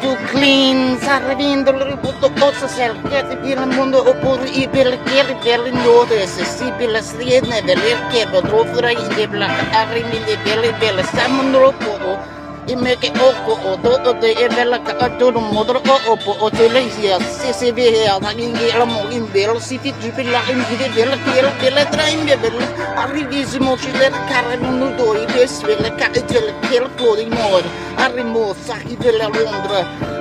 tu clean Sarvindo riputo cosa cercate per il mondo oppure i per chieri per il nord se si per la sredne per il chiero trofura i de blanca arrimi de per il stiamo non lo e imeke oko o to o te e vela ka aturu modoro o po o te leisi a sese vehe a takingi ala mo imbe lo siti tupi la imbe vela vela vela tra in vela arrivisi mo ci vela cara non lo do i pes vela ka e vela vela clodi mori arrimo sacchi vela Londra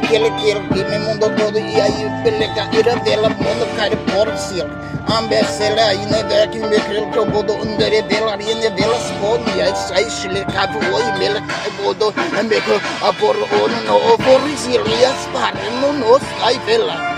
que ele quer que me mundo todo e aí ele cair dela mundo cair por si ambas ele aí não é que me creio que eu bodo andere dela e nem né, delas pode e é aí sai se ele cair o e me le cair bodo ambas a por o no por si ele as para no sai dela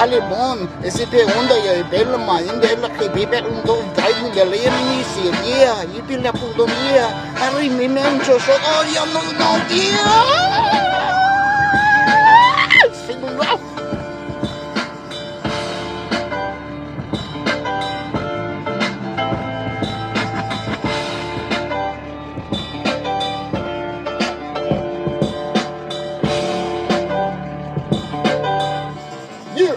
Taliban esité onda ya bel ma in la ke be bel do dai mu ga the ni ya i pil la pour dormir oh ya no no dia Yeah.